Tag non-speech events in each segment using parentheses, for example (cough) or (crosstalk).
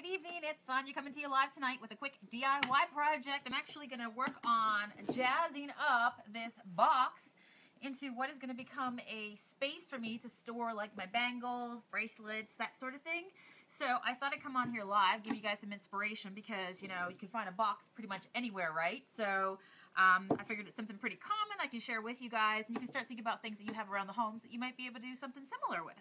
good evening. It's Sonia coming to you live tonight with a quick DIY project. I'm actually going to work on jazzing up this box into what is going to become a space for me to store like my bangles, bracelets, that sort of thing. So I thought I'd come on here live, give you guys some inspiration because, you know, you can find a box pretty much anywhere, right? So um, I figured it's something pretty common I can share with you guys and you can start thinking about things that you have around the homes that you might be able to do something similar with.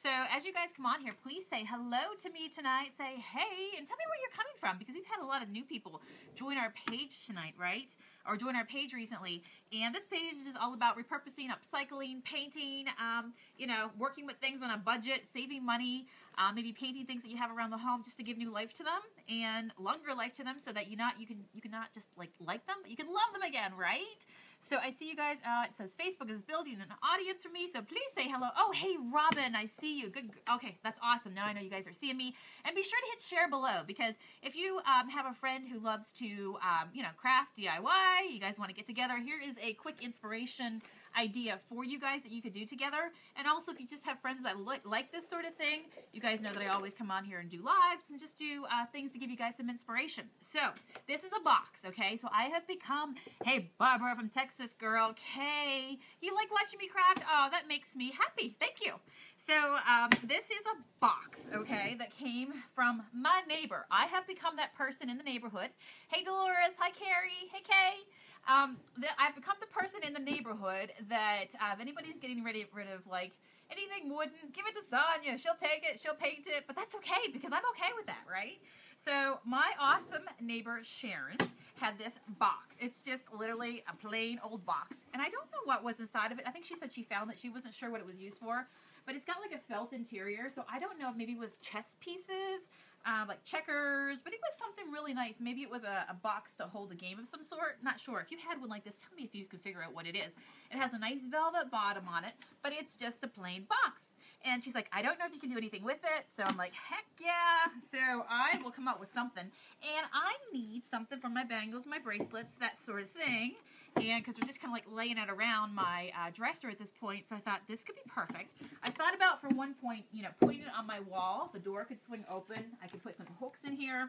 So as you guys come on here, please say hello to me tonight. Say hey, and tell me where you're coming from because we've had a lot of new people join our page tonight, right? Or join our page recently. And this page is just all about repurposing, upcycling, painting, um, you know, working with things on a budget, saving money, uh, maybe painting things that you have around the home just to give new life to them and longer life to them so that you not you can you can not just like like them, but you can love them again, right? So I see you guys. Uh, it says Facebook is building an audience for me. So please say hello. Oh, hey, Robin, I see you. Good. Okay, that's awesome. Now I know you guys are seeing me. And be sure to hit share below because if you um, have a friend who loves to, um, you know, craft DIY, you guys want to get together, here is a quick inspiration idea for you guys that you could do together. And also, if you just have friends that li like this sort of thing, you guys know that I always come on here and do lives and just do uh, things to give you guys some inspiration. So, this is a box, okay? So, I have become, hey, Barbara from Texas, girl, Kay, you like watching me craft? Oh, that makes me happy. Thank you. So, um, this is a box, okay, that came from my neighbor. I have become that person in the neighborhood. Hey, Dolores. Hi, Carrie. Hey, Kay. Um, the, I've become the person in the neighborhood that uh, if anybody's getting rid of, rid of like anything wooden, give it to Sonia. She'll take it, she'll paint it, but that's okay because I'm okay with that, right? So my awesome neighbor Sharon had this box. It's just literally a plain old box. And I don't know what was inside of it. I think she said she found that She wasn't sure what it was used for. But it's got like a felt interior. So I don't know if maybe it was chess pieces uh, like checkers, but it was something really nice. Maybe it was a, a, box to hold a game of some sort. Not sure. If you had one like this, tell me if you could figure out what it is. It has a nice velvet bottom on it, but it's just a plain box. And she's like, I don't know if you can do anything with it. So I'm like, heck yeah. So I will come up with something. And I need something for my bangles, my bracelets, that sort of thing and because we're just kind of like laying it around my uh, dresser at this point, so I thought this could be perfect. I thought about for one point, you know, putting it on my wall. The door could swing open. I could put some hooks in here,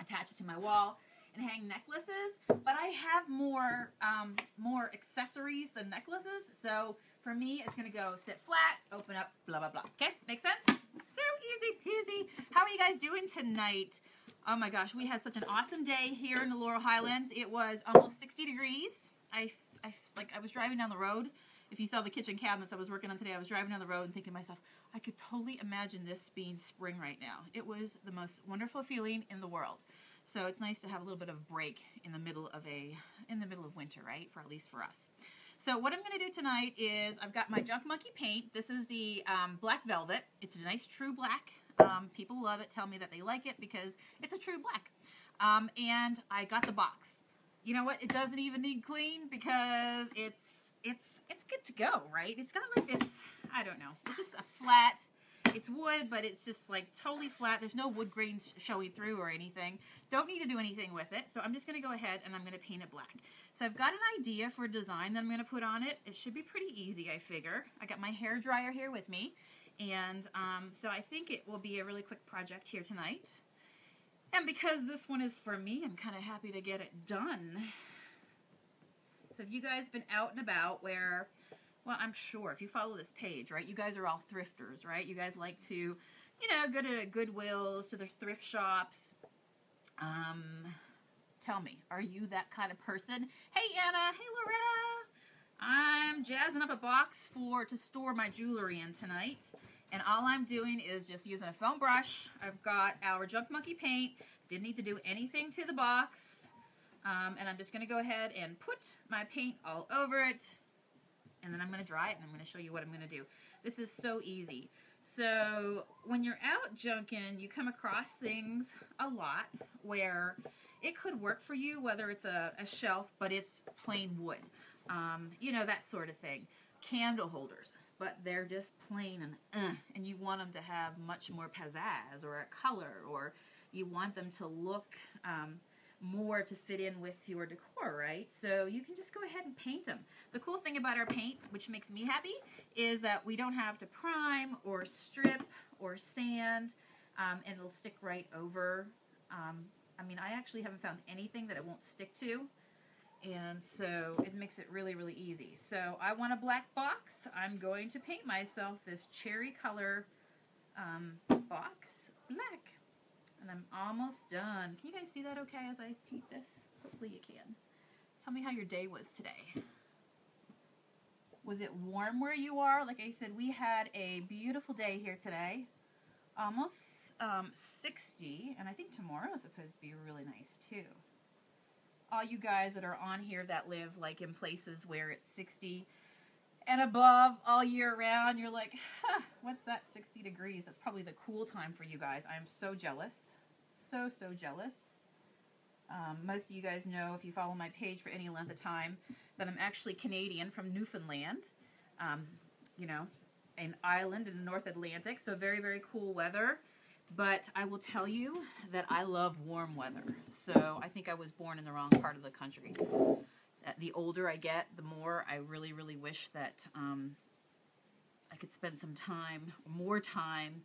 attach it to my wall, and hang necklaces. But I have more um, more accessories than necklaces, so for me, it's gonna go sit flat, open up, blah blah blah. Okay, make sense? So easy peasy. How are you guys doing tonight? Oh my gosh, we had such an awesome day here in the Laurel Highlands. It was almost 60 degrees. I, I, like, I was driving down the road. If you saw the kitchen cabinets I was working on today, I was driving down the road and thinking to myself, I could totally imagine this being spring right now. It was the most wonderful feeling in the world. So it's nice to have a little bit of break in the middle of a, in the middle of winter, right? For at least for us. So what I'm going to do tonight is I've got my Junk Monkey paint. This is the um, black velvet. It's a nice true black. Um, people love it, tell me that they like it because it's a true black. Um, and I got the box you know what? It doesn't even need clean because it's it's it's good to go, right? It's got like this, I don't know, it's just a flat, it's wood, but it's just like totally flat. There's no wood grains showing through or anything. Don't need to do anything with it. So I'm just going to go ahead and I'm going to paint it black. So I've got an idea for a design that I'm going to put on it. It should be pretty easy, I figure. I got my hair dryer here with me. And um, so I think it will be a really quick project here tonight. And because this one is for me, I'm kind of happy to get it done. So have you guys been out and about where, well, I'm sure if you follow this page, right, you guys are all thrifters, right? You guys like to, you know, go to Goodwills, to the thrift shops. Um, tell me, are you that kind of person? Hey, Anna. Hey, Loretta. I'm jazzing up a box for to store my jewelry in tonight. And all I'm doing is just using a foam brush. I've got our Junk Monkey paint. Didn't need to do anything to the box. Um, and I'm just going to go ahead and put my paint all over it. And then I'm going to dry it and I'm going to show you what I'm going to do. This is so easy. So when you're out junking, you come across things a lot where it could work for you, whether it's a, a shelf, but it's plain wood. Um, you know, that sort of thing. Candle holders but they're just plain and uh, and you want them to have much more pizzazz or a color or you want them to look um, more to fit in with your decor, right? So you can just go ahead and paint them. The cool thing about our paint, which makes me happy, is that we don't have to prime or strip or sand. um, and it'll stick right over. Um, I mean, I actually haven't found anything that it won't stick to. And so it makes it really, really easy. So I want a black box. I'm going to paint myself this cherry color um, box black. And I'm almost done. Can you guys see that okay as I paint this? Hopefully you can. Tell me how your day was today. Was it warm where you are? Like I said, we had a beautiful day here today. Almost um, 60, and I think tomorrow is supposed to be really nice too. All you guys that are on here that live like in places where it's 60 and above all year round, you're like, huh, what's that 60 degrees? That's probably the cool time for you guys. I'm so jealous. So, so jealous. Um, most of you guys know, if you follow my page for any length of time, that I'm actually Canadian from Newfoundland. Um, you know, an island in the North Atlantic, so very, very cool weather. But I will tell you that I love warm weather. So I think I was born in the wrong part of the country. The older I get, the more I really, really wish that um, I could spend some time, more time,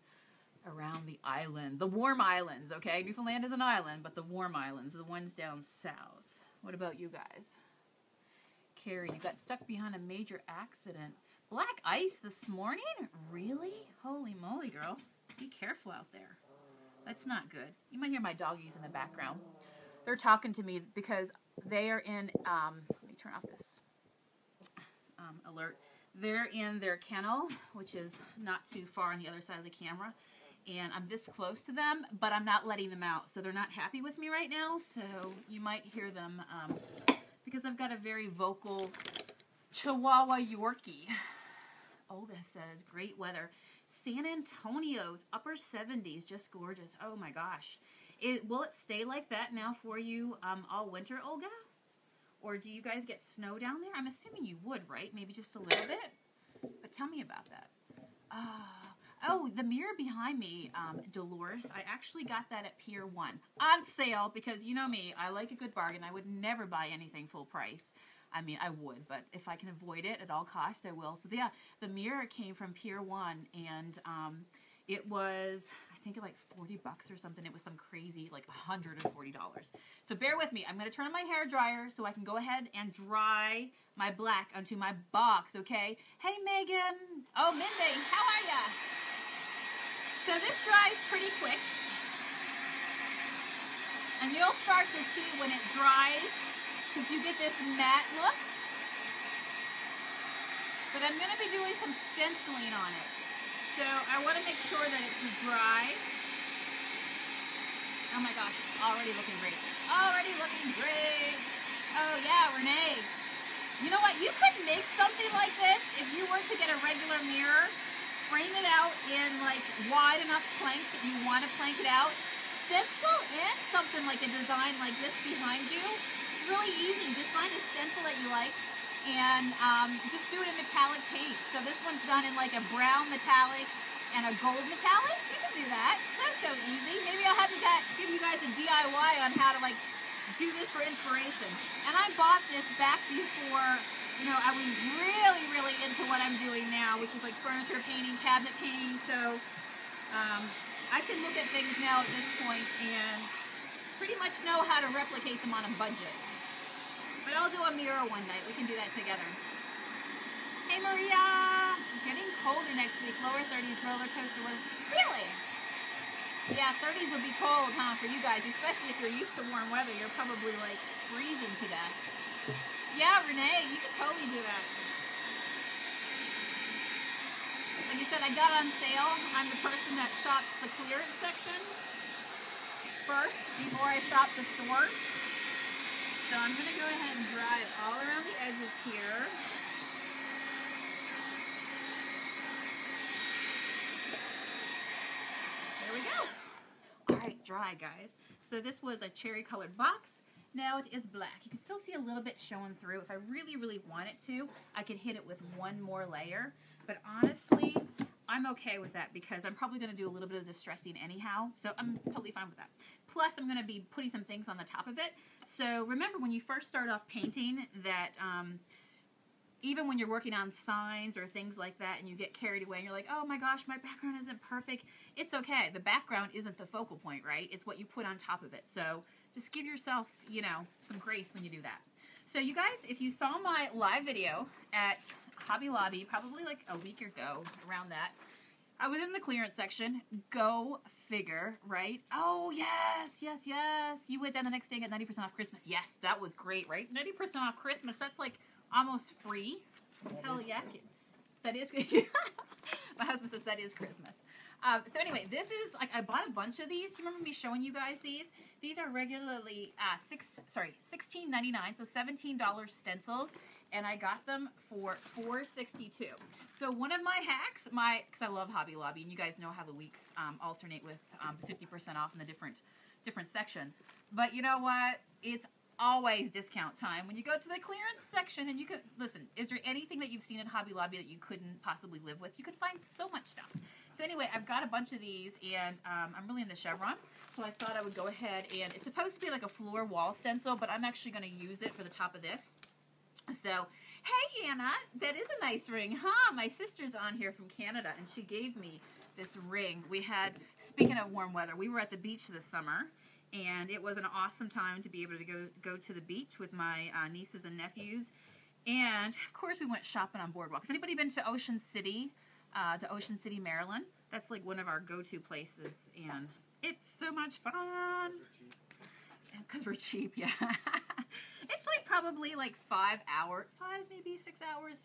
around the island. The warm islands, okay? Newfoundland is an island, but the warm islands, the ones down south. What about you guys? Carrie, you got stuck behind a major accident. Black ice this morning? Really? Moly, girl. Be careful out there. That's not good. You might hear my doggies in the background. They're talking to me because they are in, um, let me turn off this um, alert. They're in their kennel, which is not too far on the other side of the camera. And I'm this close to them, but I'm not letting them out. So they're not happy with me right now. So you might hear them um, because I've got a very vocal Chihuahua Yorkie. This says great weather. San Antonio's upper 70s, just gorgeous. Oh my gosh. It, will it stay like that now for you um, all winter, Olga? Or do you guys get snow down there? I'm assuming you would, right? Maybe just a little bit? But tell me about that. Uh, oh, the mirror behind me, um, Dolores, I actually got that at Pier 1 on sale because you know me, I like a good bargain. I would never buy anything full price. I mean, I would, but if I can avoid it at all costs, I will. So yeah, the mirror came from Pier 1 and um, it was, I think like 40 bucks or something. It was some crazy, like $140. So bear with me. I'm going to turn on my hair dryer so I can go ahead and dry my black onto my box, okay? Hey, Megan. Oh, Mindy, how are ya? So this dries pretty quick. And you'll start to see when it dries because you get this matte look. But I'm going to be doing some stenciling on it. So I want to make sure that it's dry. Oh my gosh, it's already looking great. Already looking great. Oh yeah, Renee. You know what? You could make something like this if you were to get a regular mirror, frame it out in like wide enough planks that you want to plank it out, stencil in something like a design like this behind you really easy. Just find a stencil that you like and um, just do it in metallic paint. So this one's done in like a brown metallic and a gold metallic. You can do that. So, so easy. Maybe I'll have you guys, give you guys a DIY on how to like do this for inspiration. And I bought this back before, you know, I was really, really into what I'm doing now, which is like furniture painting, cabinet painting. So um, I can look at things now at this point and pretty much know how to replicate them on a budget. But I'll do a mirror one night. We can do that together. Hey Maria! Getting colder next week. Lower 30s roller coaster was really. Yeah, 30s will be cold, huh, for you guys, especially if you're used to warm weather. You're probably like freezing to death. Yeah, Renee, you can totally do that. Like I said, I got on sale. I'm the person that shops the clearance section first before I shop the store. So I'm going to go ahead and dry it all around the edges here. There we go. All right, dry, guys. So this was a cherry colored box. Now it is black. You can still see a little bit showing through. If I really, really wanted to, I could hit it with one more layer. But honestly, I'm okay with that because I'm probably going to do a little bit of distressing anyhow. So I'm totally fine with that. Plus, I'm going to be putting some things on the top of it. So remember when you first start off painting that um, even when you're working on signs or things like that and you get carried away and you're like, oh my gosh, my background isn't perfect, it's okay. The background isn't the focal point, right? It's what you put on top of it. So just give yourself, you know, some grace when you do that. So you guys, if you saw my live video at Hobby Lobby, probably like a week ago, around that, I was in the clearance section. Go figure, right? Oh, yes, yes, yes. You went down the next day and got 90% off Christmas. Yes, that was great, right? 90% off Christmas. That's like almost free. Hell yeah. That is (laughs) My husband says that is Christmas. Um, so anyway, this is like I bought a bunch of these. You remember me showing you guys these? These are regularly uh, six sorry sixteen ninety nine, so seventeen dollars stencils, and I got them for four sixty two. So one of my hacks, my because I love Hobby Lobby, and you guys know how the weeks um, alternate with um, fifty percent off in the different different sections. But you know what? It's always discount time when you go to the clearance section and you could listen is there anything that you've seen in hobby lobby that you couldn't possibly live with you could find so much stuff so anyway i've got a bunch of these and um, i'm really into chevron so i thought i would go ahead and it's supposed to be like a floor wall stencil but i'm actually going to use it for the top of this so hey anna that is a nice ring huh my sister's on here from canada and she gave me this ring we had speaking of warm weather we were at the beach this summer and it was an awesome time to be able to go go to the beach with my uh, nieces and nephews. And of course, we went shopping on boardwalks. Anybody been to Ocean City, uh, to Ocean City, Maryland? That's like one of our go-to places, and it's so much fun. Because we're cheap, yeah. (laughs) it's like probably like five hours, five maybe six hours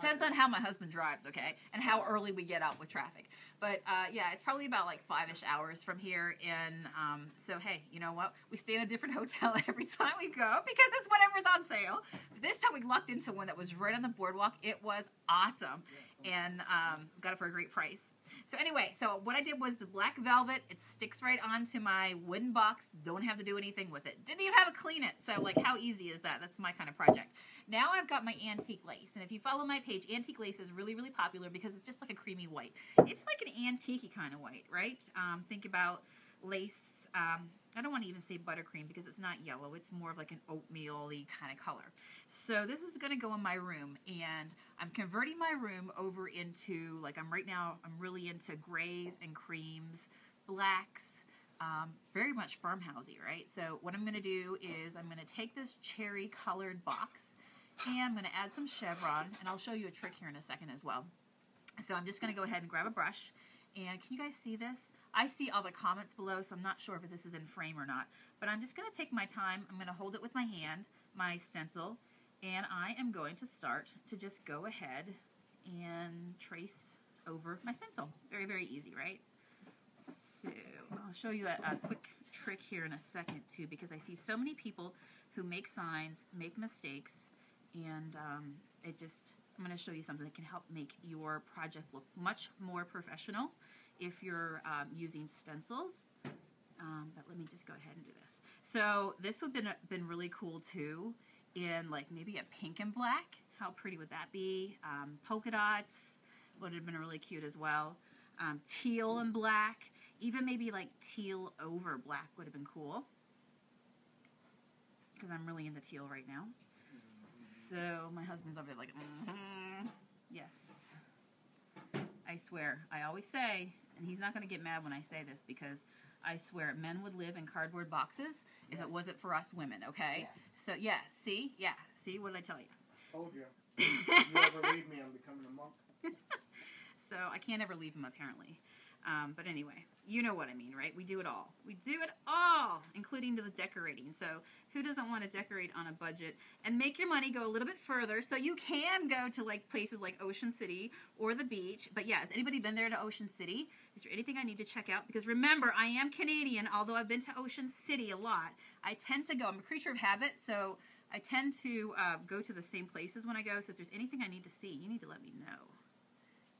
Depends on how my husband drives, okay, and how early we get out with traffic. But uh, yeah, it's probably about like five-ish hours from here. And um, so hey, you know what? We stay in a different (laughs) hotel every time we go because it's whatever's on sale. This time we lucked into one that was right on the boardwalk. It was awesome, and um, got it for a great price. So anyway, so what I did was the black velvet, it sticks right onto my wooden box. Don't have to do anything with it. Didn't even have to clean it. So like how easy is that? That's my kind of project. Now I've got my antique lace. And if you follow my page, antique lace is really, really popular because it's just like a creamy white. It's like an antique kind of white, right? Um, think about lace. Um, I don't want to even say buttercream because it's not yellow. It's more of like an oatmeal-y kind of color. So this is going to go in my room and I'm converting my room over into, like I'm right now, I'm really into grays and creams, blacks, um, very much farmhousey, right? So what I'm going to do is I'm going to take this cherry colored box and I'm going to add some chevron, and I'll show you a trick here in a second as well. So I'm just going to go ahead and grab a brush, and can you guys see this? I see all the comments below, so I'm not sure if this is in frame or not, but I'm just going to take my time. I'm going to hold it with my hand, my stencil, and I am going to start to just go ahead and trace over my stencil. Very, very easy, right? So I'll show you a, a quick trick here in a second, too, because I see so many people who make signs, make mistakes, and um, it just, I'm going to show you something that can help make your project look much more professional if you're um, using stencils. Um, but let me just go ahead and do this. So this would have been, been really cool too in like maybe a pink and black. How pretty would that be? Um, polka dots would have been really cute as well. Um, teal and black, even maybe like teal over black would have been cool because I'm really into teal right now. So my husband's over there like, mm-hmm. yes. I swear, I always say, and he's not going to get mad when I say this because I swear men would live in cardboard boxes if it wasn't for us women, okay? Yes. So, yeah, see? Yeah, see? What did I tell you? Told (laughs) you. you ever leave me, I'm becoming a monk. (laughs) so I can't ever leave him, apparently. Um, but anyway, you know what I mean, right? We do it all. We do it all, including to the decorating. So who doesn't want to decorate on a budget and make your money go a little bit further so you can go to like places like Ocean City or the beach. But yeah, has anybody been there to Ocean City? Is there anything I need to check out? Because remember, I am Canadian, although I've been to Ocean City a lot. I tend to go, I'm a creature of habit, so I tend to uh, go to the same places when I go. So if there's anything I need to see, you need to let me know.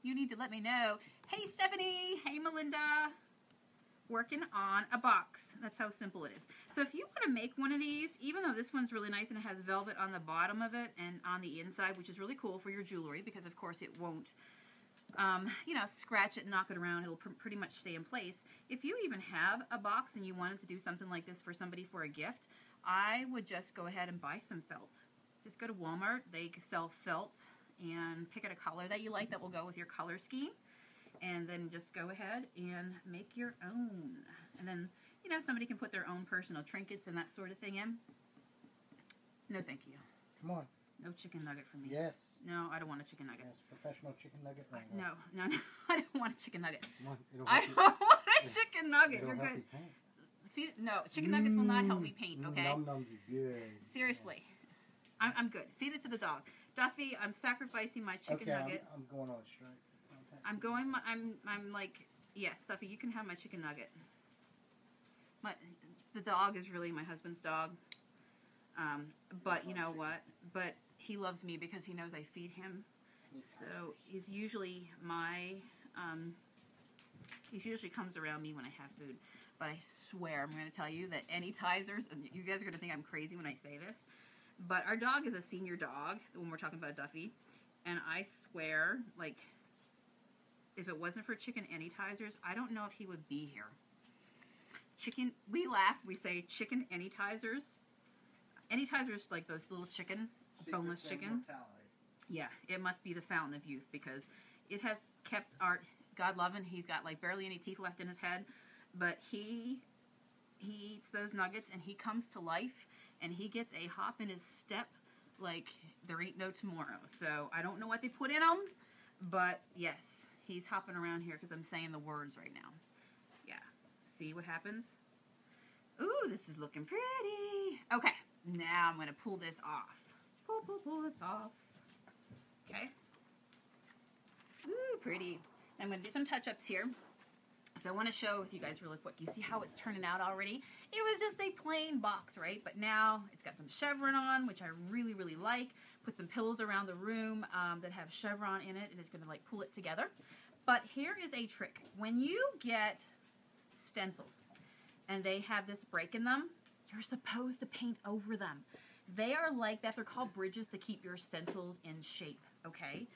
You need to let me know. Hey, Stephanie. Hey, Melinda working on a box. That's how simple it is. So if you want to make one of these, even though this one's really nice and it has velvet on the bottom of it and on the inside, which is really cool for your jewelry because of course it won't, um, you know, scratch it, knock it around. It'll pr pretty much stay in place. If you even have a box and you wanted to do something like this for somebody for a gift, I would just go ahead and buy some felt. Just go to Walmart. They sell felt and pick out a color that you like that will go with your color scheme. And then just go ahead and make your own. And then, you know, somebody can put their own personal trinkets and that sort of thing in. No, thank you. Come on. No chicken nugget for me. Yes. No, I don't want a chicken nugget. Yes. Professional chicken nugget right No, no, no. (laughs) I don't want a chicken nugget. On. I don't you. want a chicken nugget. You're good. you. No, chicken nuggets will not help me Mm, paint, mm, okay? Nums is good. Seriously. I'm, I'm good. Feed it to the dog. Duffy, I'm sacrificing my chicken okay, nugget. I'm, I'm going on a strike. Okay. I'm going. my- I'm. I'm like, yes, Stuffy. You can have my chicken nugget. My the dog is really my husband's dog. Um, but you know what? But he loves me because he knows I feed him. So he's usually my. Um, he usually comes around me when I have food. But I swear, I'm going to tell you that Anytizers, and you guys are going to think I'm crazy when I say this, but our dog is a senior dog when we're talking about Duffy, and I swear, like, if it wasn't for chicken anytizers, I don't know if he would be here. Chicken, we laugh, we say chicken anytizers. Anytizers like those little chicken, boneless chicken. mortality. Yeah, it must be the fountain of youth because it has kept Art, God loving, he's got like barely any teeth left in his head, but he he eats those nuggets and he comes to life and he gets a hop in his step like there ain't no tomorrow. So I don't know what they put in him, but yes, he's hopping around here because I'm saying the words right now. Yeah, see what happens? Ooh, this is looking pretty. Okay, now I'm gonna pull this off. Pull, pull, pull this off. Okay. Ooh, pretty. I'm going to do some touch-ups here. So I want to show with you guys really quick. You see how it's turning out already? It was just a plain box, right? But now it's got some chevron on, which I really, really like. Put some pillows around the room um, that have chevron in it, and it's going to like pull it together. But here is a trick. When you get stencils and they have this break in them, you're supposed to paint over them. They are like that. They're called bridges to keep your stencils in shape, okay?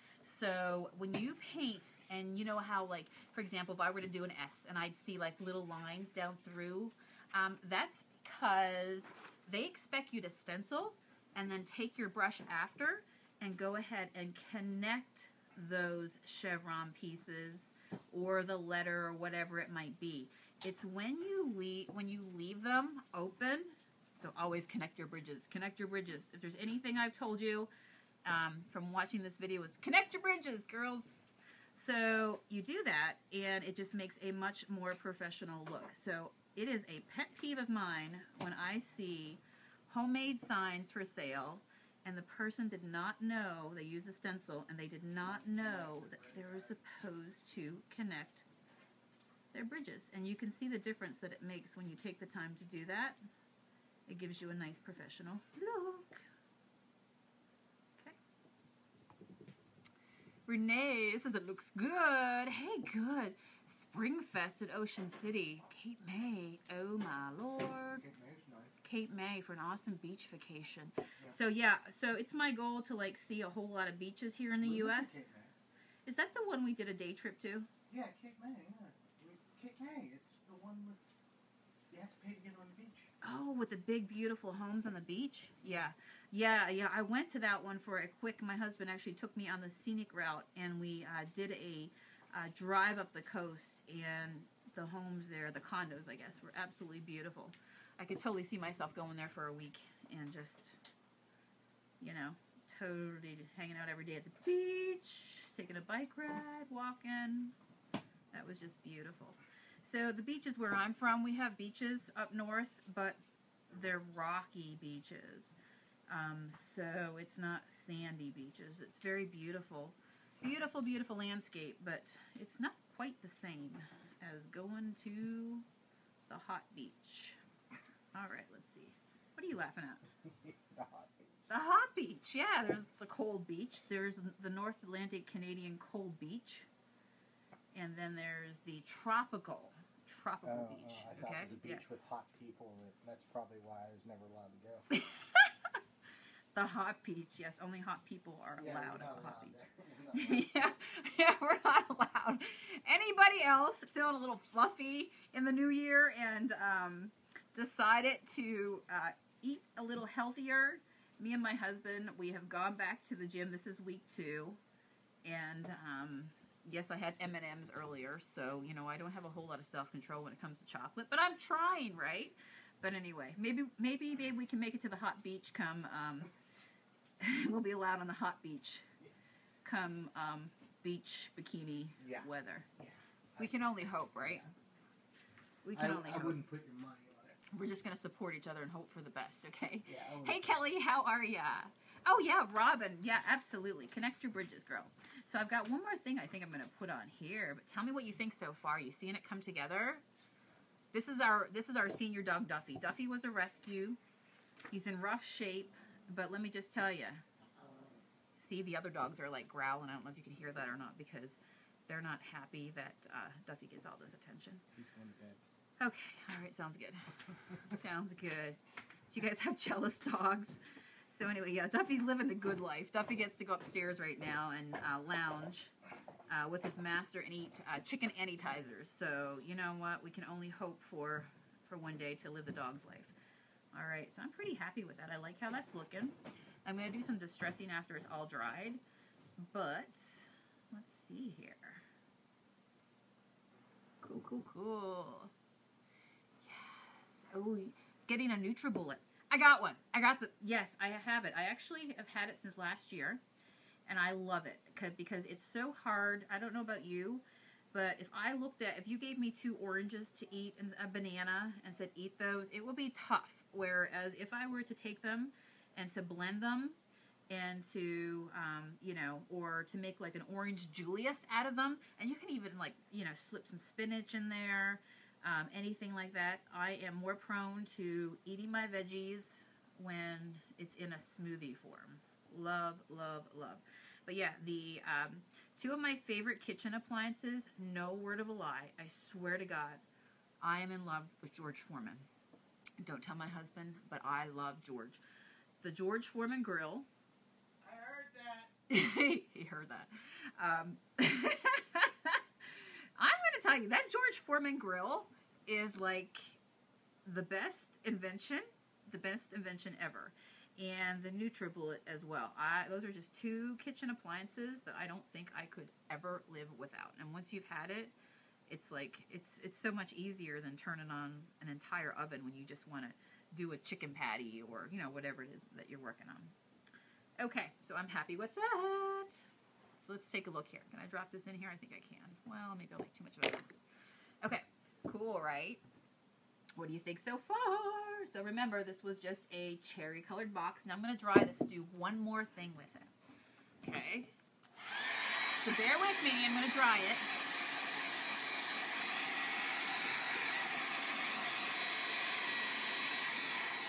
So when you paint, and you know how, like, for example, if I were to do an S and I'd see like little lines down through, um, that's because they expect you to stencil and then take your brush after and go ahead and connect those chevron pieces or the letter or whatever it might be. It's when you leave when you leave them open. So always connect your bridges. Connect your bridges. If there's anything I've told you um, from watching this video is connect your bridges, girls. So you do that, and it just makes a much more professional look. So it is a pet peeve of mine when I see homemade signs for sale, and the person did not know they use a stencil, and they did not know that they were supposed to connect their bridges. And you can see the difference that it makes when you take the time to do that. It gives you a nice professional look. Renee says it looks good. Hey, good. Springfest at Ocean City. Cape May. Oh my lord. May's nice. Cape May for an awesome beach vacation. So yeah, so it's my goal to like see a whole lot of beaches here in the We U.S. Cape. Is that the one we did a day trip to? Yeah, Cape May. Yeah. Cape May. It's the one with you have to pay to get on the beach. Oh, with the big beautiful homes on the beach? Yeah. Yeah, yeah. I went to that one for a quick my husband actually took me on the scenic route and we uh, did a uh, drive up the coast and the homes there, the condos I guess, were absolutely beautiful. I could totally see myself going there for a week and just you know, totally hanging out every day at the beach, taking a bike ride, walking. That was just beautiful. So the beaches where I'm from, we have beaches up north, but they're rocky beaches. Um, so it's not sandy beaches. It's very beautiful. Beautiful, beautiful landscape, but it's not quite the same as going to the hot beach. All right, let's see. What are you laughing at? (laughs) The hot beach. The hot beach, yeah. There's the cold beach. There's the North Atlantic Canadian cold beach, and then there's the tropical tropical Oh, beach. oh, I thought it was a yeah. beach with hot people. That's probably why I was never allowed to go. (laughs) The hot beach, yes. Only hot people are Yeah, allowed at the hot beach. there. We're not (laughs) allowed. yeah, yeah, we're not allowed. Anybody else feeling a little fluffy in the new year and um, decided to uh, eat a little healthier me and my husband, we have gone back to the gym. This is week two, and um, yes, I had M and M's earlier, so you know I don't have a whole lot of self control when it comes to chocolate, but I'm trying, right? But anyway, maybe maybe maybe we can make it to the hot beach. Come, um, (laughs) we'll be allowed on the hot beach. Come, um, beach bikini Yeah. weather. Yeah. We can only hope, right? We can I, only I hope. wouldn't put your money on it. We're just gonna support each other and hope for the best, okay? Yeah. Hey Kelly, how are ya? Oh yeah, Robin. Yeah, absolutely. Connect your bridges, girl. So I've got one more thing I think I'm gonna put on here, but tell me what you think so far. You seeing it come together? This is our this is our senior dog Duffy. Duffy was a rescue. He's in rough shape, but let me just tell you. See, the other dogs are like growling. I don't know if you can hear that or not because they're not happy that uh, Duffy gets all this attention. He's going to bed. Okay, all right, sounds good. sounds good. Do you guys have jealous dogs? So anyway, yeah, Duffy's living the good life. Duffy gets to go upstairs right now and uh, lounge uh, with his master and eat uh, chicken appetizers. So you know what? We can only hope for for one day to live the dog's life. All right, so I'm pretty happy with that. I like how that's looking. I'm gonna do some distressing after it's all dried, but let's see here. Cool, cool, cool. Yes. Oh, getting a NutriBullet. I got one. I got the. Yes, I have it. I actually have had it since last year, and I love it 'cause- because it's so hard. I don't know about you, but if I looked at, if you gave me two oranges to eat and a banana and said eat those, it would be tough. Whereas if I were to take them and to blend them and to, um, you know, or to make like an orange Julius out of them, and you can even like, you know, slip some spinach in there um, anything like that. I am more prone to eating my veggies when it's in a smoothie form. Love, love, love. But yeah, the um, two of my favorite kitchen appliances, no word of a lie, I swear to God, I am in love with George Foreman. Don't tell my husband, but I love George. The George Foreman grill I heard that. (laughs) he heard that. Um, (laughs) I'm going to tell you that George Foreman grill is like the best invention, the best invention ever, and the NutriBullet as well. I those are just two kitchen appliances that I don't think I could ever live without. And once you've had it, it's like it's it's so much easier than turning on an entire oven when you just want to do a chicken patty or you know whatever it is that you're working on. Okay, so I'm happy with that. So let's take a look here. Can I drop this in here? I think I can. Well, maybe I'll make too much of this. Okay, cool, right? What do you think so far? So remember, this was just a cherry colored box. Now I'm going to dry this and do one more thing with it. Okay? So bear with me. I'm going to dry it.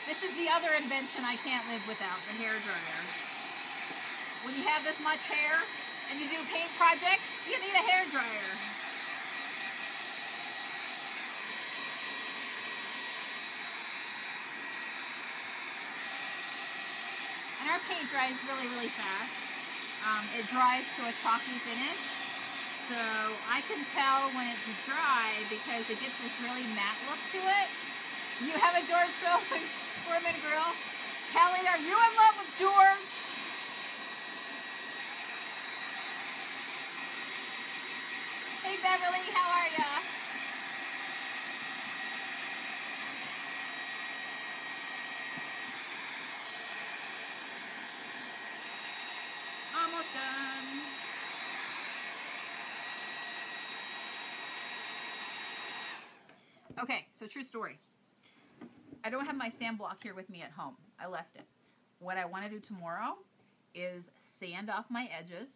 This is the other invention I can't live without, the hair dryer. When you have this much hair and you do a paint projects, you need a hair dryer. And our paint dries really, really fast. Um, it dries to a chalky finish. So I can tell when it's dry because it gets this really matte look to it. You have a George (laughs) Foreman grill. Kelly, are you in love with George? Hey Beverly, how are ya? Almost done. Okay, so true story. I don't have my sand block here with me at home. I left it. What I want to do tomorrow is sand off my edges.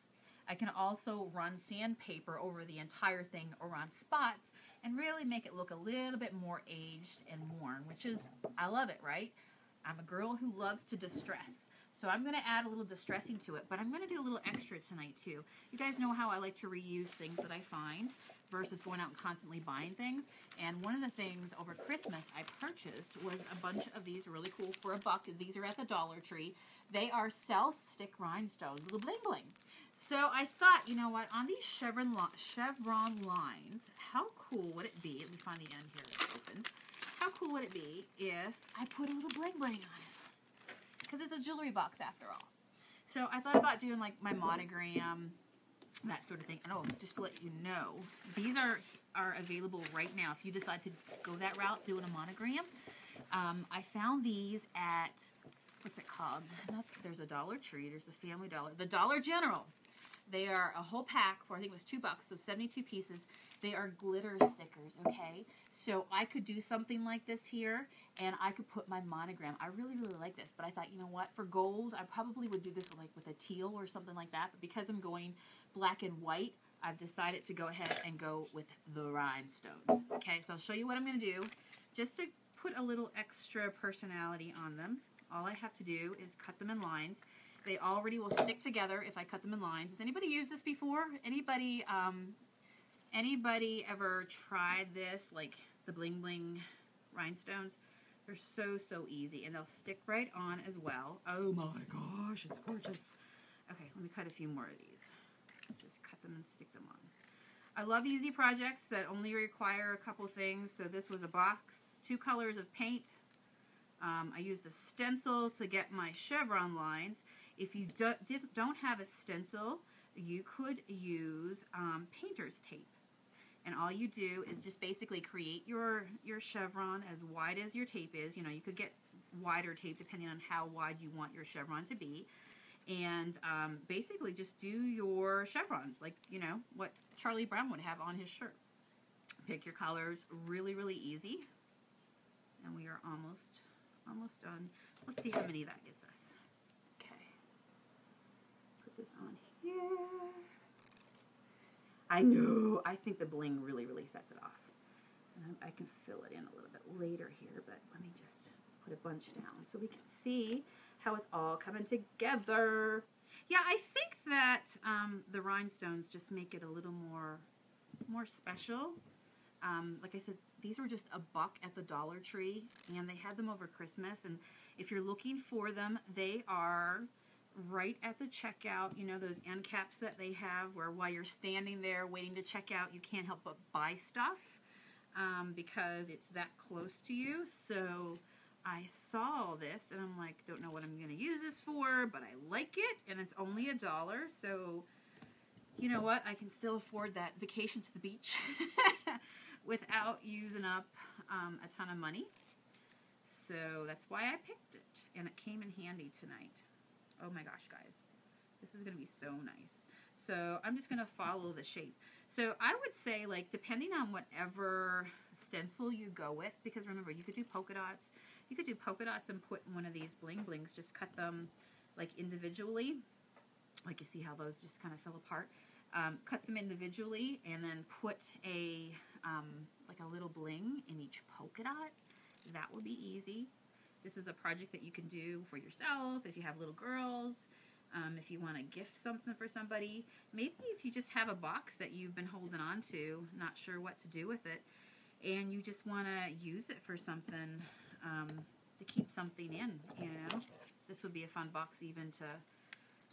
I can also run sandpaper over the entire thing or on spots and really make it look a little bit more aged and worn, which is, I love it, right? I'm a girl who loves to distress. So I'm going to add a little distressing to it, but I'm going to do a little extra tonight too. You guys know how I like to reuse things that I find versus going out and constantly buying things. And one of the things over Christmas I purchased was a bunch of these really cool for a buck. These are at the Dollar Tree. They are self-stick rhinestones, little bling bling. So I thought, you know what, on these chevron, chevron lines, how cool would it be, let me find the end here, it opens. How cool would it be if I put a little bling bling on it? because it's a jewelry box after all. So I thought about doing like my monogram, that sort of thing. And oh, just to let you know, these are are available right now. If you decide to go that route, doing a monogram, um, I found these at what's it called? Not, there's a Dollar Tree. There's the Family Dollar, the Dollar General. They are a whole pack for I think it was two bucks, so 72 pieces. They are glitter stickers, okay? So I could do something like this here, and I could put my monogram. I really, really like this, but I thought, you know what? For gold, I probably would do this like with a teal or something like that, but because I'm going black and white, I've decided to go ahead and go with the rhinestones. Okay, so I'll show you what I'm going to do. Just to put a little extra personality on them, all I have to do is cut them in lines. They already will stick together if I cut them in lines. Has anybody used this before? Anybody um, Anybody ever tried this, like the bling bling rhinestones? They're so, so easy, and they'll stick right on as well. Oh my gosh, it's gorgeous. Okay, let me cut a few more of these. Them and stick them on. I love easy projects that only require a couple things. So this was a box, two colors of paint. Um, I used a stencil to get my chevron lines. If you do, not have a stencil, you could use um, painter's tape and all you do is just basically create your your chevron as wide as your tape is you know you could get wider tape depending on how wide you want your chevron to be and um, basically just do your chevrons like you know what Charlie Brown would have on his shirt. Pick your colors really really easy. And we are almost almost done. Let's see how many that gets us. Okay. Put this on here. I know. I think the bling really, really sets it off. And I can fill it in a little bit later here, but let me just put a bunch down so we can see how it's all coming together. Yeah, I think that um, the rhinestones just make it a little more, more special. Um, like I said, these were just a buck at the Dollar Tree, and they had them over Christmas. And if you're looking for them, they are right at the checkout, you know, those end caps that they have where while you're standing there waiting to check out, you can't help but buy stuff um, because it's that close to you. So I saw this and I'm like, don't know what I'm going to use this for, but I like it and it's only a dollar. So you know what? I can still afford that vacation to the beach (laughs) without using up um, a ton of money. So that's why I picked it and it came in handy tonight. Oh my gosh, guys. This is going to be so nice. So I'm just going to follow the shape. So I would say, like, depending on whatever stencil you go with, because remember, you could do polka dots. You could do polka dots and put one of these bling blings, just cut them, like, individually. Like, you see how those just kind of fell apart. Um, cut them individually and then put a, um, like, a little bling in each polka dot. That would be easy. This is a project that you can do for yourself if you have little girls, um, if you want to gift something for somebody. Maybe if you just have a box that you've been holding on to, not sure what to do with it, and you just want to use it for something um, to keep something in, you know. This would be a fun box even to,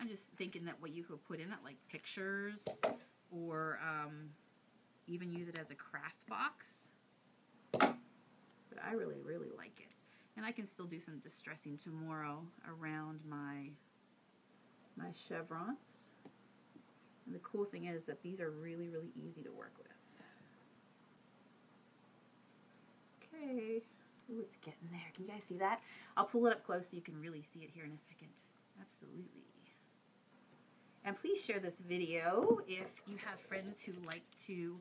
I'm just thinking that what you could put in it, like pictures, or um, even use it as a craft box. But I really, really like it. And I can still do some distressing tomorrow around my, my chevrons. And the cool thing is that these are really, really easy to work with. Okay. Ooh, it's getting there. Can you guys see that? I'll pull it up close so you can really see it here in a second. Absolutely. And please share this video if you have friends who like to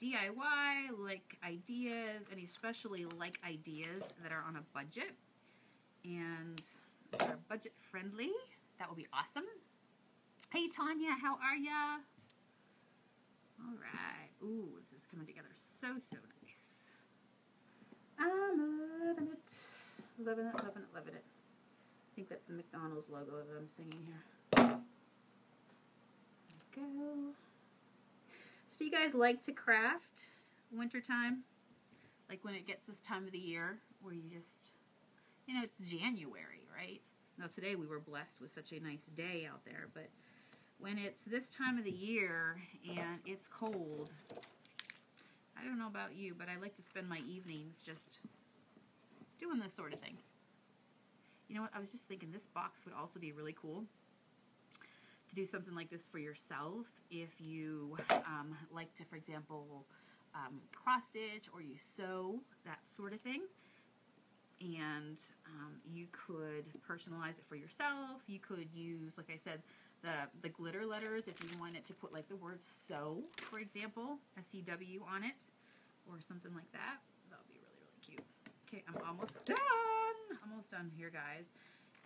DIY, like ideas, and especially like ideas that are on a budget and are budget friendly. That would be awesome. Hey Tanya, how are ya? All right. Ooh, this is coming together so, so nice. I'm loving it. Loving it, loving it, loving it. I think that's the McDonald's logo that I'm singing here. There we go. So do you guys like to craft wintertime? Like when it gets this time of the year where you just, you know, it's January, right? Now today we were blessed with such a nice day out there, but when it's this time of the year and it's cold, I don't know about you, but I like to spend my evenings just doing this sort of thing. You know what? I was just thinking this box would also be really cool to do something like this for yourself if you um, like to, for example, um, cross stitch or you sew, that sort of thing. And um, you could personalize it for yourself. You could use, like I said, the, the glitter letters if you wanted to put like the word so, for example, S-E-W on it or something like that. That would be really, really cute. Okay, I'm almost done. Almost done here, guys.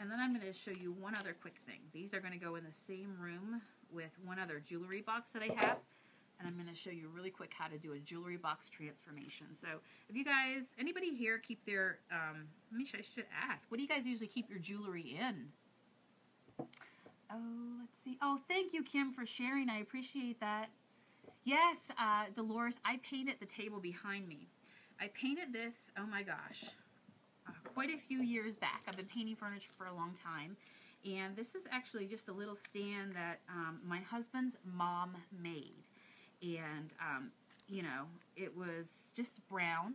And then I'm going to show you one other quick thing. These are going to go in the same room with one other jewelry box that I have. And I'm going to show you really quick how to do a jewelry box transformation. So if you guys, anybody here keep their, um, let me, I should ask, what do you guys usually keep your jewelry in? Oh, let's see. Oh, thank you, Kim, for sharing. I appreciate that. Yes, uh, Dolores, I painted the table behind me. I painted this, oh my gosh, uh, quite a few years back. I've been painting furniture for a long time. And this is actually just a little stand that um, my husband's mom made. And, um, you know, it was just brown.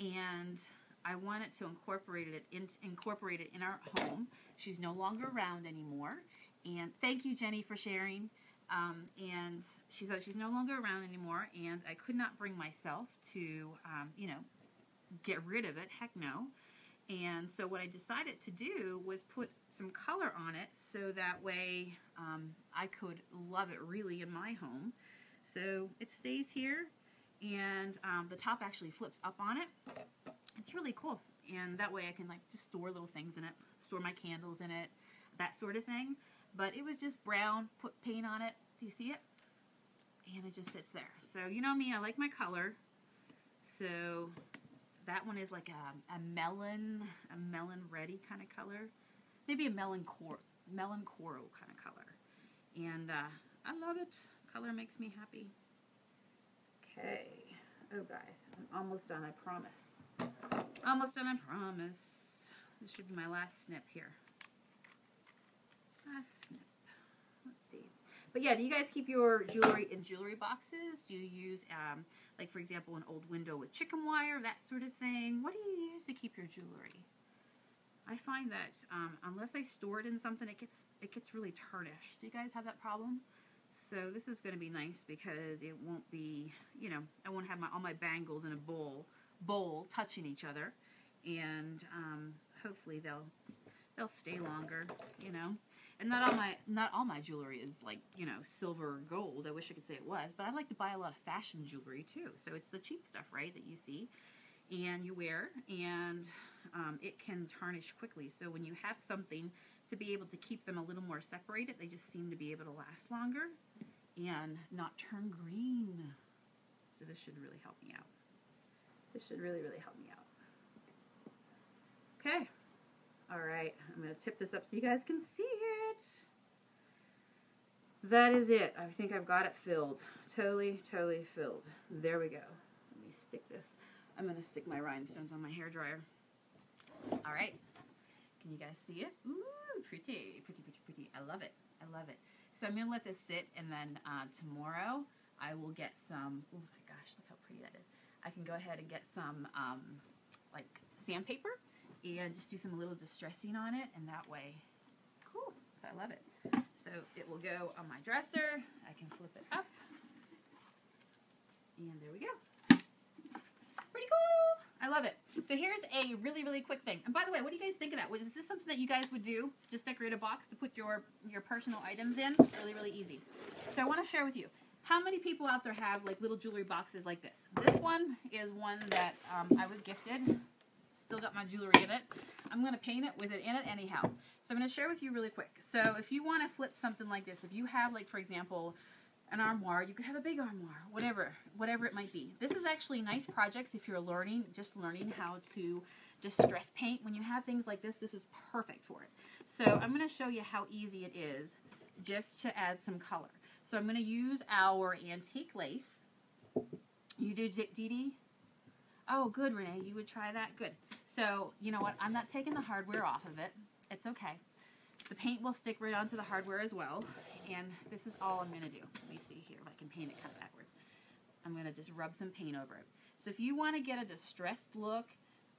And I wanted to incorporate it in, incorporate it in our home. She's no longer around anymore. And thank you, Jenny, for sharing. Um, and she said she's no longer around anymore, and I could not bring myself to, um, you know, get rid of it. Heck no. And so what I decided to do was put some color on it so that way um, I could love it really in my home. So it stays here, and um, the top actually flips up on it. It's really cool, and that way I can like just store little things in it, store my candles in it, that sort of thing. But it was just brown, put paint on it. Do you see it? And it just sits there. So you know me, I like my color. So that one is like a, a melon, a melon ready kind of color. Maybe a melon cor melon coral kind of color. And uh, I love it. Color makes me happy. Okay. Oh guys, I'm almost done, I promise. Almost done, I promise. This should be my last snip here. Last. But yeah, do you guys keep your jewelry in jewelry boxes? Do you use, um, like for example, an old window with chicken wire, that sort of thing? What do you use to keep your jewelry? I find that um, unless I store it in something, it gets it gets really tarnished. Do you guys have that problem? So this is going to be nice because it won't be, you know, I won't have my all my bangles in a bowl bowl touching each other, and um, hopefully they'll they'll stay longer, you know. And not all my not all my jewelry is like you know silver or gold. I wish I could say it was, but I like to buy a lot of fashion jewelry too. So it's the cheap stuff, right, that you see and you wear, and um, it can tarnish quickly. So when you have something to be able to keep them a little more separated, they just seem to be able to last longer and not turn green. So this should really help me out. This should really, really help me out. Okay. All right, I'm going to tip this up so you guys can see it. That is it. I think I've got it filled. Totally, totally filled. There we go. Let me stick this. I'm going to stick my rhinestones on my hair dryer. All right. Can you guys see it? Ooh, pretty, pretty, pretty, pretty. I love it. I love it. So I'm going to let this sit, and then uh, tomorrow I will get some, oh my gosh, look how pretty that is. I can go ahead and get some, um, like, sandpaper and just do some little distressing on it, and that way, cool. So I love it. So it will go on my dresser. I can flip it up. And there we go. Pretty cool. I love it. So here's a really, really quick thing. And by the way, what do you guys think of that? Is this something that you guys would do? Just decorate a box to put your, your personal items in? Really, really easy. So I want to share with you. How many people out there have like little jewelry boxes like this? This one is one that um, I was gifted still got my jewelry in it. I'm going to paint it with it in it anyhow. So I'm going to share with you really quick. So if you want to flip something like this, if you have like, for example, an armoire, you could have a big armoire, whatever, whatever it might be. This is actually nice projects if you're learning, just learning how to distress paint. When you have things like this, this is perfect for it. So I'm going to show you how easy it is just to add some color. So I'm going to use our antique lace. You do, Dee Dee? Oh, good, Renee. You would try that? Good. So, you know what? I'm not taking the hardware off of it. It's okay. The paint will stick right onto the hardware as well. And this is all I'm going to do. Let me see here if I can paint it kind of backwards. I'm going to just rub some paint over it. So if you want to get a distressed look,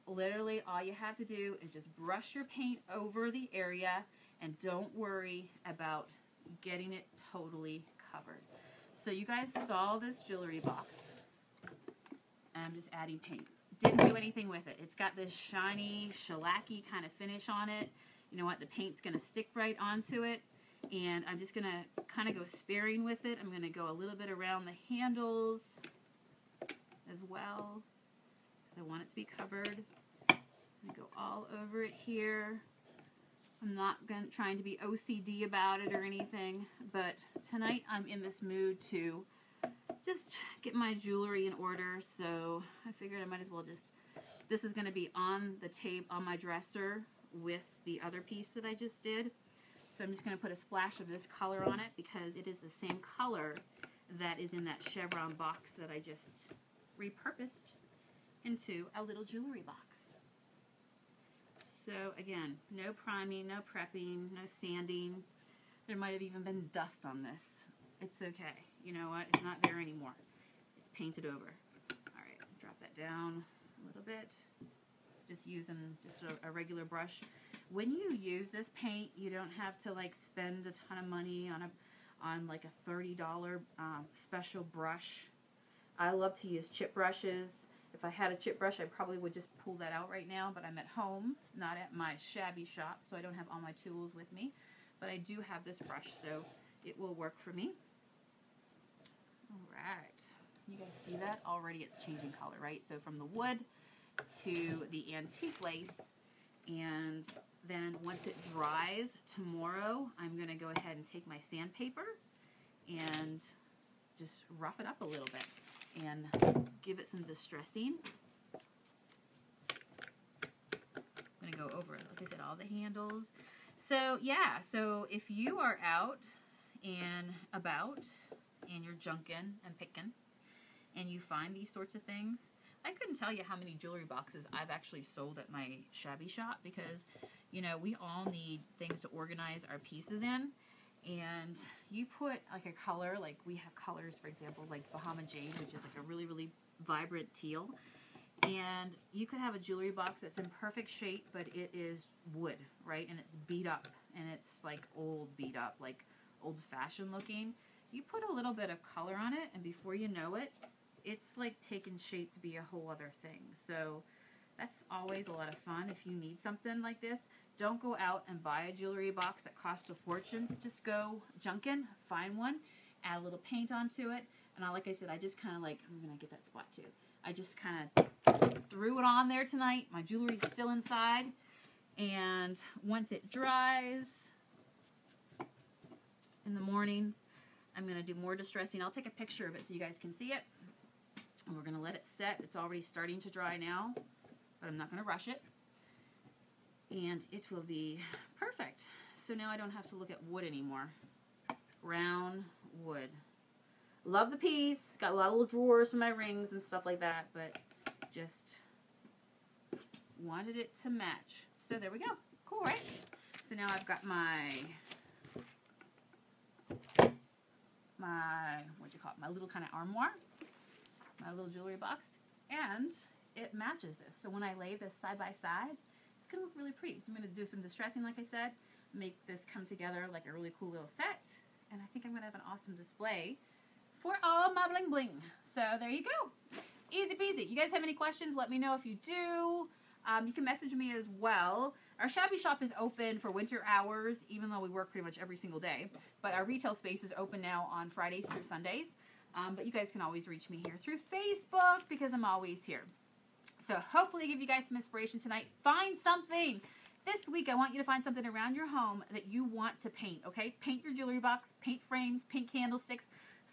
literally all you have to do is just brush your paint over the area and don't worry about getting it totally covered. So you guys saw this jewelry box. I'm just adding paint. Didn't do anything with it. It's got this shiny, shellacky kind of finish on it. You know what? The paint's going to stick right onto it. And I'm just going to kind of go sparing with it. I'm going to go a little bit around the handles as well. Because I want it to be covered. To go all over it here. I'm not going trying to be OCD about it or anything, but tonight I'm in this mood to just get my jewelry in order, so I figured I might as well just, this is going to be on the tape on my dresser with the other piece that I just did. So I'm just going to put a splash of this color on it because it is the same color that is in that chevron box that I just repurposed into a little jewelry box. So again, no priming, no prepping, no sanding. There might have even been dust on this. It's okay. You know what? It's not there anymore. It's painted over. All right, drop that down a little bit. Just using just a, a regular brush. When you use this paint, you don't have to like spend a ton of money on a on like a $30 um, special brush. I love to use chip brushes. If I had a chip brush, I probably would just pull that out right now, but I'm at home, not at my shabby shop, so I don't have all my tools with me. But I do have this brush, so it will work for me. All right. You guys see that? Already it's changing color, right? So from the wood to the antique lace, and then once it dries tomorrow, I'm going to go ahead and take my sandpaper and just rough it up a little bit and give it some distressing. I'm going to go over, like I said, all the handles. So, yeah, so if you are out and about and you're junking and picking and you find these sorts of things, I couldn't tell you how many jewelry boxes I've actually sold at my shabby shop because, you know, we all need things to organize our pieces in and you put like a color, like we have colors, for example, like Bahama Jade, which is like a really, really vibrant teal. And you could have a jewelry box that's in perfect shape, but it is wood, right? And it's beat up, and it's like old beat up, like old fashioned looking. You put a little bit of color on it, and before you know it, it's like taking shape to be a whole other thing. So that's always a lot of fun if you need something like this. Don't go out and buy a jewelry box that costs a fortune. Just go junkin, find one, add a little paint onto it. And I, like I said, I just kind of like, I'm going to get that spot too. I just kind of threw it on there tonight. My jewelry's still inside. And once it dries in the morning, I'm going to do more distressing. I'll take a picture of it so you guys can see it. And we're going to let it set. It's already starting to dry now, but I'm not going to rush it and it will be perfect. So now I don't have to look at wood anymore. Brown wood. Love the piece. Got a lot of little drawers for my rings and stuff like that, but just wanted it to match. So there we go. Cool, right? So now I've got my my what do you call it? My little kind of armoire, my little jewelry box, and it matches this. So when I lay this side by side, it's to look really pretty. So I'm to do some distressing, like I said, make this come together like a really cool little set. And I think I'm to have an awesome display for all my bling bling. So there you go. Easy peasy. You guys have any questions? Let me know if you do. Um, you can message me as well. Our shabby shop is open for winter hours, even though we work pretty much every single day. But our retail space is open now on Fridays through Sundays. Um, but you guys can always reach me here through Facebook because I'm always here. So hopefully I give you guys some inspiration tonight. Find something. This week I want you to find something around your home that you want to paint, okay? Paint your jewelry box, paint frames, paint candlesticks,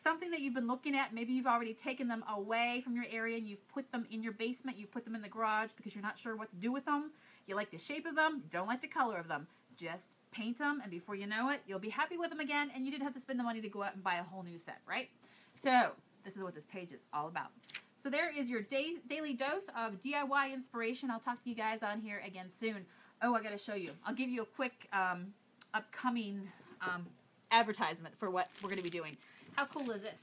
something that you've been looking at. Maybe you've already taken them away from your area and you've put them in your basement, you've put them in the garage because you're not sure what to do with them. You like the shape of them, don't like the color of them. Just paint them and before you know it, you'll be happy with them again and you didn't have to spend the money to go out and buy a whole new set, right? So, this is what this page is all about. So there is your day, daily dose of DIY inspiration. I'll talk to you guys on here again soon. Oh, I got to show you. I'll give you a quick um, upcoming um, advertisement for what we're going to be doing. How cool is this?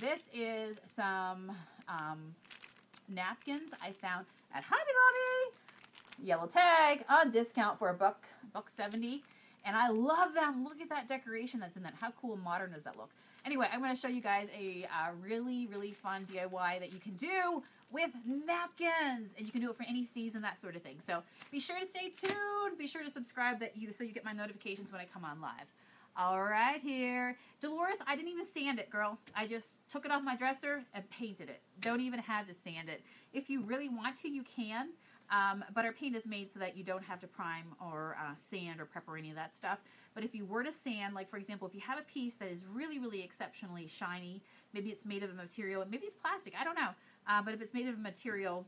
This is some um, napkins I found at Hobby Lobby. Yellow tag on discount for a buck, buck 70. And I love them. Look at that decoration that's in that. How cool modern does that look? Anyway, I'm going to show you guys a uh, really, really fun DIY that you can do with napkins. And you can do it for any season, that sort of thing. So be sure to stay tuned. Be sure to subscribe that you so you get my notifications when I come on live. All right, here. Dolores, I didn't even sand it, girl. I just took it off my dresser and painted it. Don't even have to sand it. If you really want to, you can. Um, but our paint is made so that you don't have to prime or uh, sand or prep or any of that stuff. But if you were to sand, like for example, if you have a piece that is really, really exceptionally shiny, maybe it's made of a material, maybe it's plastic, I don't know. Uh, but if it's made of a material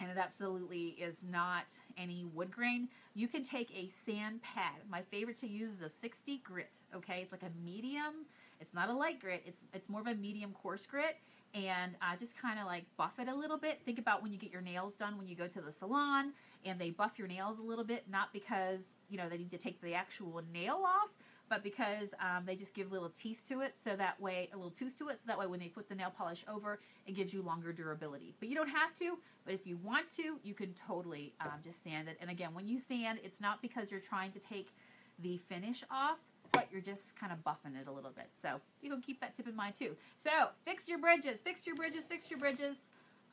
and it absolutely is not any wood grain, you can take a sand pad. My favorite to use is a 60 grit, okay? It's like a medium, it's not a light grit, it's, it's more of a medium coarse grit and uh, just kind of like buff it a little bit. Think about when you get your nails done when you go to the salon and they buff your nails a little bit, not because, you know, they need to take the actual nail off, but because um, they just give little teeth to it so that way, a little tooth to it, so that way when they put the nail polish over, it gives you longer durability. But you don't have to, but if you want to, you can totally um, just sand it. And again, when you sand, it's not because you're trying to take the finish off, but you're just kind of buffing it a little bit. So you can keep that tip in mind too. So fix your bridges, fix your bridges, fix your bridges.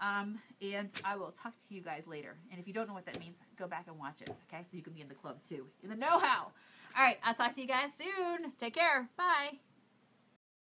Um, and I will talk to you guys later. And if you don't know what that means, go back and watch it, okay? So you can be in the club too, in the know-how. All right, I'll talk to you guys soon. Take care. Bye.